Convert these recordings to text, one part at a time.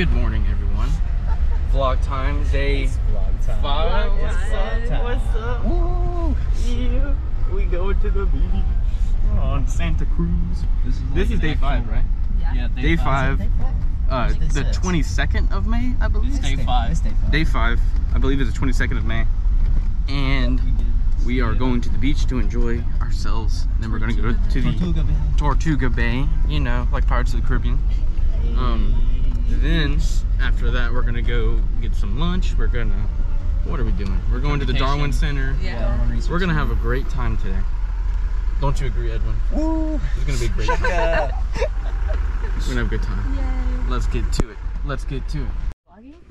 Good morning, everyone. Vlog time, day Vlog time. five. It's What's vlog up? time. What's up? Woo! Yeah, we going to the beach on Santa Cruz. This is, This like is day an five, right? Yeah, Day five. Uh, What the said. 22nd of May, I believe. It's day five. It's day five. Day five, I believe, is the 22nd of May, and We are going to the beach to enjoy ourselves. Then we're gonna go to the Tortuga Bay. Tortuga Bay, you know, like Pirates of the Caribbean. Um, then after that, we're gonna go get some lunch. We're gonna, what are we doing? We're going to the Darwin Center. Yeah. We're gonna have a great time today. Don't you agree, Edwin? Woo! It's gonna be a great time. Yeah. We're gonna have a good time. Let's get to it. Let's get to it.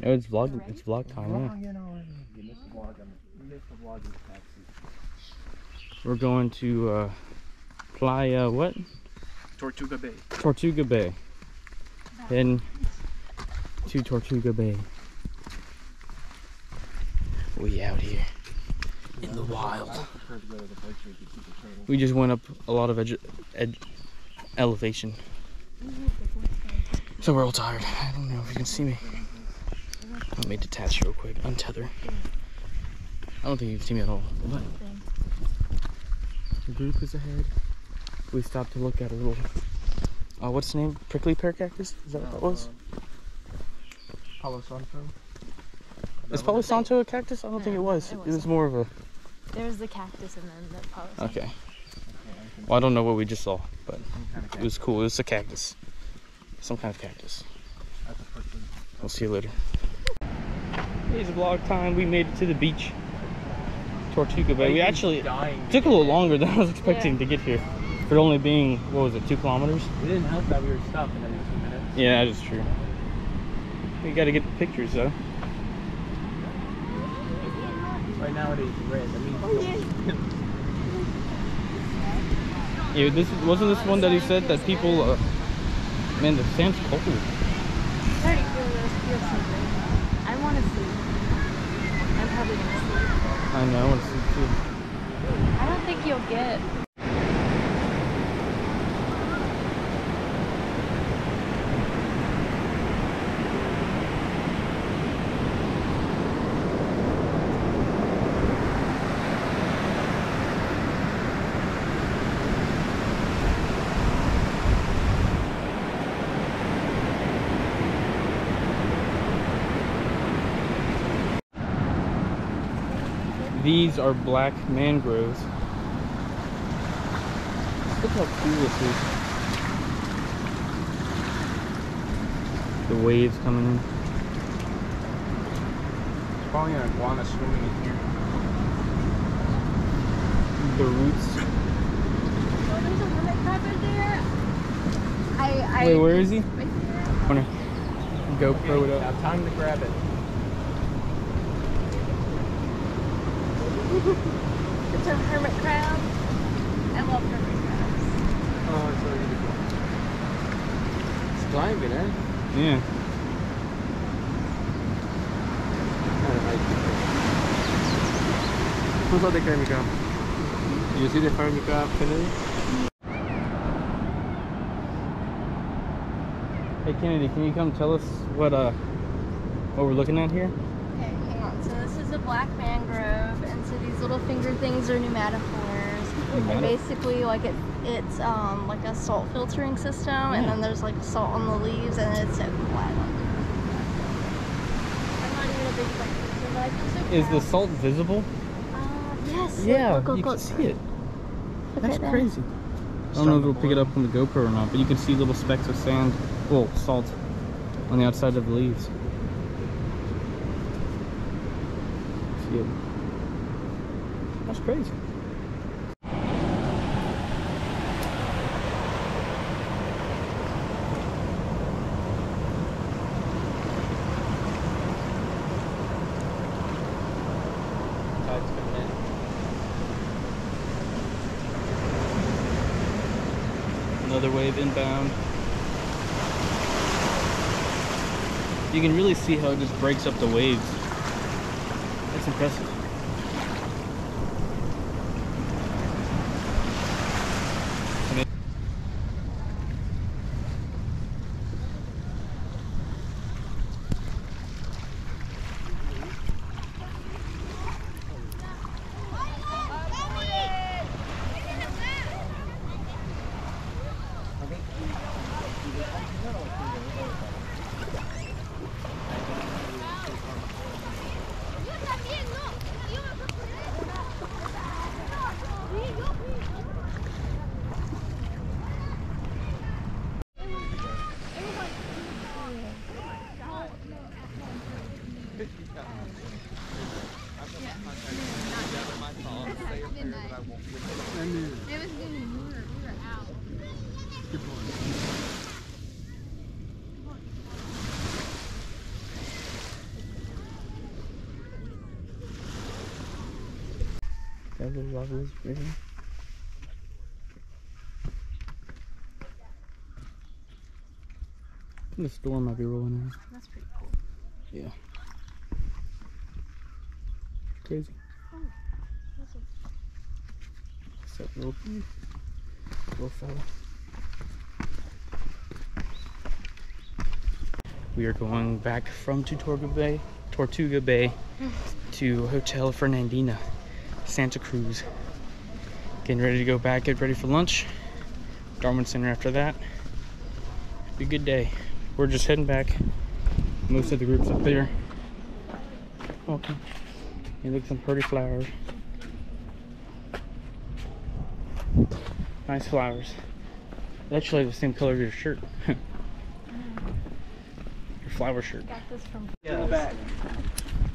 No, it's vlog. It's vlog time. Yeah. you know, you missed the vlog. You missed the vlog in taxi. We're going to uh, Playa what? Tortuga Bay. Tortuga Bay. Heading to Tortuga Bay. We out here in the wild. We just went up a lot of elevation. So we're all tired. I don't know if you can see me. Let me detach real quick. Untether. I don't think you can see me at all. What? The group is ahead. We stopped to look at a little. Uh, what's the name? Prickly pear cactus? Is that what that was? Palo Santo. Is Palo Santo a cactus? I don't think it was. it It was more of a. There's the cactus and then the Palo Santo. Okay. Well, I don't know what we just saw, but kind of it was cool. It was a cactus. Some kind of cactus. That's a we'll see you later. It's vlog time. We made it to the beach. Tortuga Bay. We actually dying. took a little longer than I was expecting to get here. For it only being, what was it, two kilometers? It didn't help that we were stopping every two minutes. Yeah, that is true. We gotta get the pictures though. Right now it is red. I mean, Yeah, this wasn't this one that he said that people. Uh, man, the sand's cold. Alright, feel something. I want to sleep. I'm probably gonna sleep. I know. I want to see too. I don't think you'll get. These are black mangroves. Look how cool this is. The waves coming in. There's probably an iguana swimming in here. The roots. Oh, there's a hermit crab in there. I, I. Wait, where is he? Right there. Wanna GoPro it Now up. time to grab it. It's a hermit crab. I love hermit crabs. Oh, it's already It's climbing, eh? Yeah. Who's all the crab crab? You see the crab crab Kennedy? Hey Kennedy, can you come tell us what uh what we're looking at here? Okay, hang on. So this is a black mangrove, and so these little finger things are pneumatophores. And Pneumatophore? basically, like it, it's um like a salt filtering system, and then there's like salt on the leaves, and it's so quiet. I'm not even a big salt person, but I feel so Is the salt visible? Uh, yes. Yeah, Look, look, you look, can see it. Look That's at that. crazy. I don't know if it'll pick it up on the GoPro or not, but you can see little specks of sand, well, salt, on the outside of the leaves. See it? That's crazy. Another wave inbound. You can really see how it just breaks up the waves. That's impressive. Little levels river. The storm might be rolling in. That's pretty cool. Yeah. Crazy. That's a- What's up, little, little fella? We are going back from Tortuga Bay, Tortuga Bay to Hotel Fernandina, Santa Cruz. Getting ready to go back, get ready for lunch. Darwin Center after that. Be a good day. We're just heading back. Most of the group's up there. Okay. And look some pretty flowers. Nice flowers. They actually have the same color as your shirt. your flower shirt. Got this from Yeah, the back.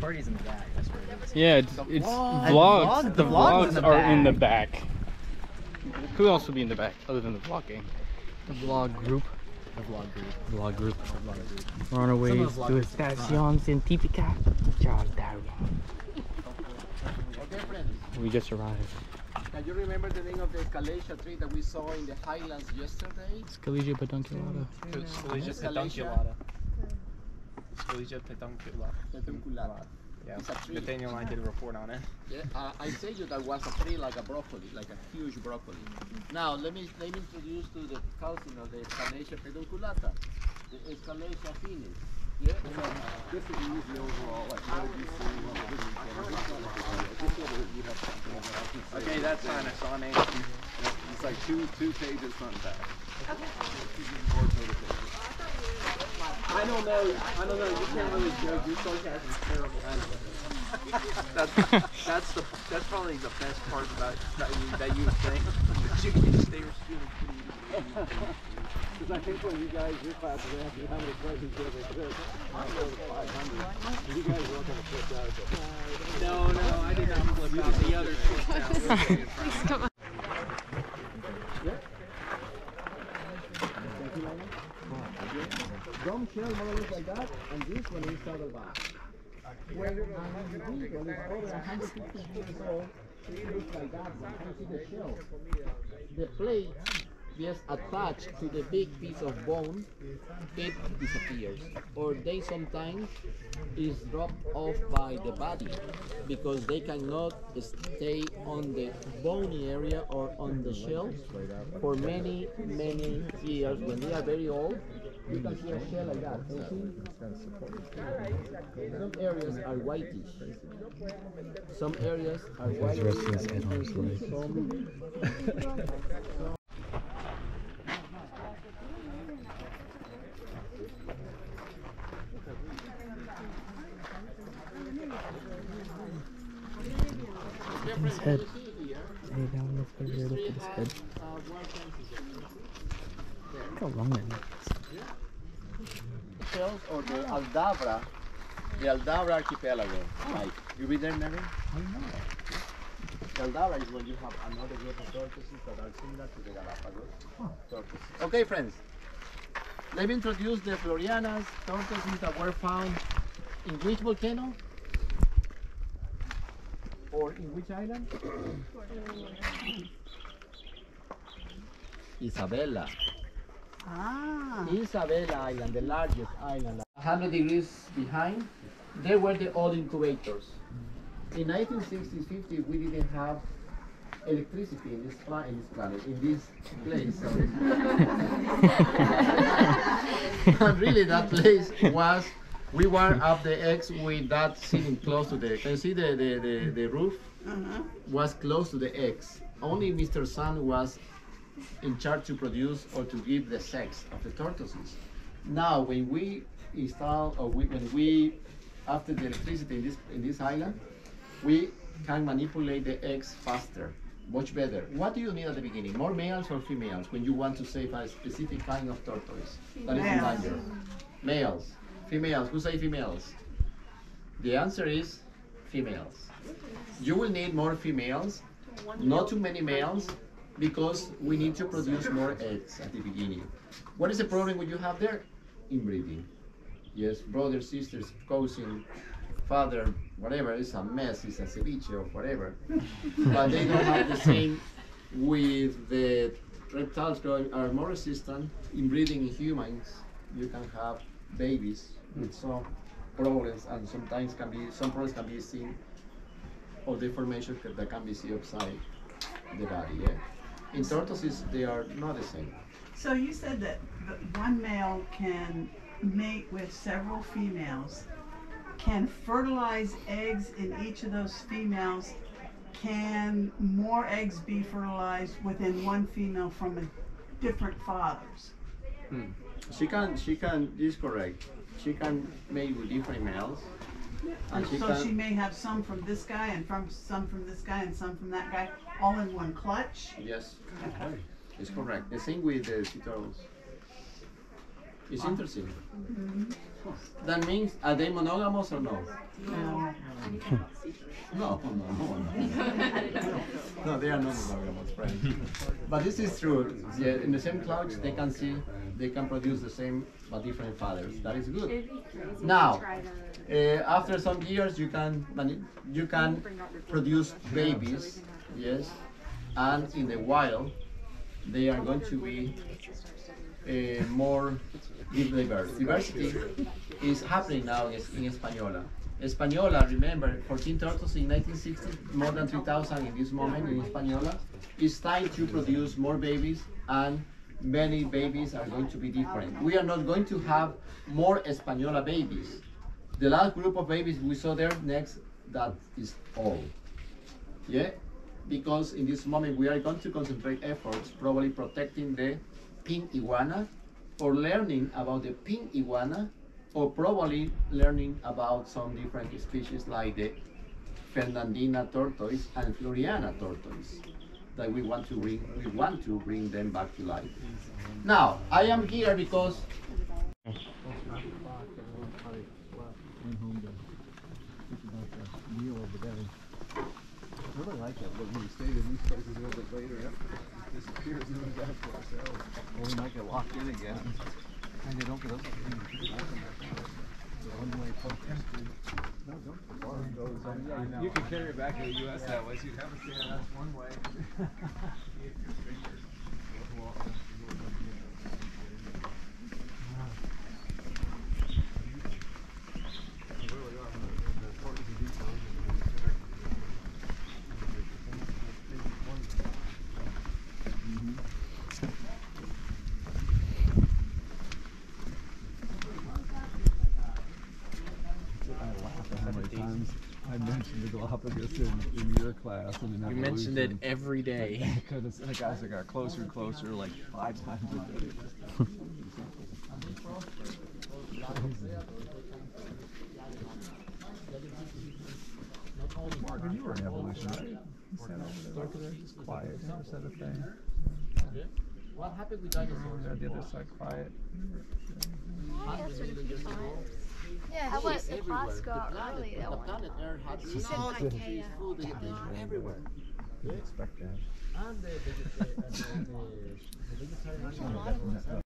Party's in the back. That's where it is. Yeah, it's, it's vlog. vlogs. The the vlogs vlogs in the are in the back. back. Who else would be in the back other than the vlog gang? The vlog group. The vlog group. Vlog group. The vlog group. We're on our way to of the vloggers Estación Científica Charles Darwin. Okay, friends. We just arrived. Can you remember the name of the Calatia tree that we saw in the highlands yesterday? Scalesia pedunculata. Scalesia Escalation. pedunculata. Scalesia pedunculata. Pedunculata. Yeah. It's a tree. Nathaniel and I did a report on it. Yeah, uh, I said you that was a tree like a broccoli, like a huge broccoli. Now let me let me introduce to the cousin of the Escalacia pedunculata, the Escalacia finis. Yeah, so this is the overall. Like, how you see what the difference is? Just so that you have something that I can say. Okay, that's fine. I saw name. It's like two two pages front and back. I don't know. I don't know. You can't really judge. Your sarcasm is terrible. That's that's the that's probably the best part about that you that you think. you can stay student. Because I think when you guys, your class is asking how many questions you ever took, I know it's 500. You guys weren't going to flip out. No, no, I did not flip out. The other flipped out. Drum shell more or less like that, and this one is saddleback. When an individual over 150 years old, looks like that. the shell? The plate gets attached to the big piece of bone, it disappears. Or they sometimes is dropped off by the body because they cannot stay on the bony area or on the shell for many, many years. When they are very old, you can see a shell like that. Some areas are whitish. Some areas are whitish. His head. Hey, down let's go here. Look at his head. Look how long that is. Shells or the Aldabra, the Aldabra archipelago. Like, you read there, Mary? The Aldabra is when you have another group of tortoises that are similar to the Galapagos tortoises. Okay, friends. Let me introduce the Florianas tortoises that were found in which volcano? Or in which island? Isabella. Ah. Isabella Island, the largest island, 100 degrees behind, they were the old incubators. In 1960s, 50s, we didn't have electricity in this, pla- in this planet, in this place. and really, that place was, we were up the X with that ceiling close to the, can you see the, the, the, the roof? Uh-huh. Was close to the X. Only Mr. Sun was in charge to produce or to give the sex of the tortoises. Now, when we install or we, when we, after the electricity in this in this island, we can manipulate the eggs faster, much better. What do you need at the beginning? More males or females when you want to save a specific kind of tortoise that is in danger? Males, females. Who say females? The answer is females. You will need more females, not too many males, because we need to produce more eggs at the beginning. What is the problem when you have there? Inbreeding. Yes, brothers, sisters, cousin, father, whatever, it's a mess, it's a ceviche or whatever. but they don't have the same with the reptiles are more resistant in breeding in humans. You can have babies with some problems and sometimes can be some problems can be seen or deformation that can be seen outside the body. Yeah. In tortoises they are not the same. So you said that one male can mate with several females, can fertilize eggs in each of those females. Can more eggs be fertilized within one female from a different fathers? Hmm. She can she can this is correct. She can mate with different males. And she so can she may have some from this guy and from some from this guy and some from that guy, all in one clutch. Yes, it's correct. The same with the turtles. It's interesting. That means are they monogamous or no? No. No, no, no, no. No, they are not monogamous friends. But this is true. Yeah, in the same clouds, they can see, they can produce the same but different fathers. That is good. Now, uh, after some years, you can you can produce babies, yes, and in the wild, they are going to be uh, more Diversity is happening now in, in Española. Española, remember, 14 turtles in 1960, more than 3,000 in this moment in Española. It's time to produce more babies and many babies are going to be different. We are not going to have more Española babies. The last group of babies we saw there next, that is all. Yeah? Because in this moment we are going to concentrate efforts probably protecting the pink iguana or learning about the pink iguana or probably learning about some different species like the Fernandina tortoise and Floriana tortoise that we want to bring we want to bring them back to life. Now, I am here because I like that, but when we stayed in these places a little bit later, it disappears and we to ourselves. Or we might get locked in again. And they don't get us. One-way No, don't. The on. You can carry it back to the US that way, so you'd have to say that's one way. How many times I mentioned the Galapagos in, in your class and in You mentioned it every day. Because the guys that got closer and closer, like five times a day. Marvin, you were in evolution, right? You sat over there, just quiet, never said a thing. what happened with dinosaurs? The other side, quiet. Yeah, I went to class go out early that the one. planet Earth had She said lots my of K, uh, food, vegetation everywhere. Didn't expect that. And the, vegeta- and the, the, the vegetarian